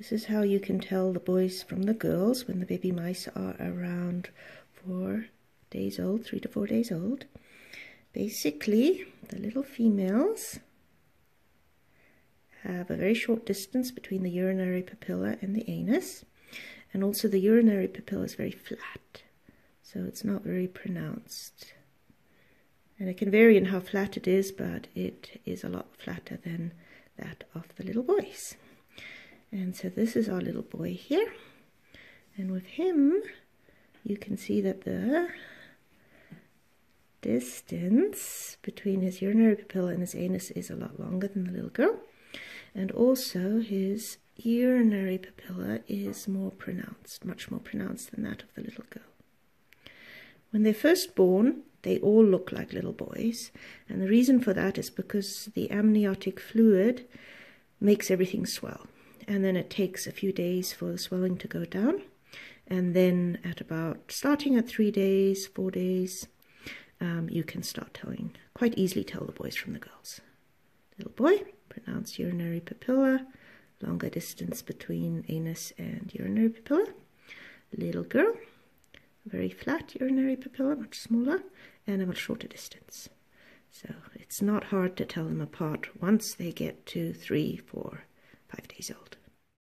This is how you can tell the boys from the girls when the baby mice are around four days old, three to four days old. Basically, the little females have a very short distance between the urinary papilla and the anus, and also the urinary papilla is very flat, so it's not very pronounced. And it can vary in how flat it is, but it is a lot flatter than that of the little boys. And so this is our little boy here. And with him, you can see that the distance between his urinary papilla and his anus is a lot longer than the little girl. And also his urinary papilla is more pronounced, much more pronounced than that of the little girl. When they're first born, they all look like little boys. And the reason for that is because the amniotic fluid makes everything swell. And then it takes a few days for the swelling to go down. And then at about, starting at three days, four days, um, you can start telling, quite easily tell the boys from the girls. Little boy, pronounced urinary papilla, longer distance between anus and urinary papilla. Little girl, very flat urinary papilla, much smaller, and a much shorter distance. So it's not hard to tell them apart once they get to three, four, five days old.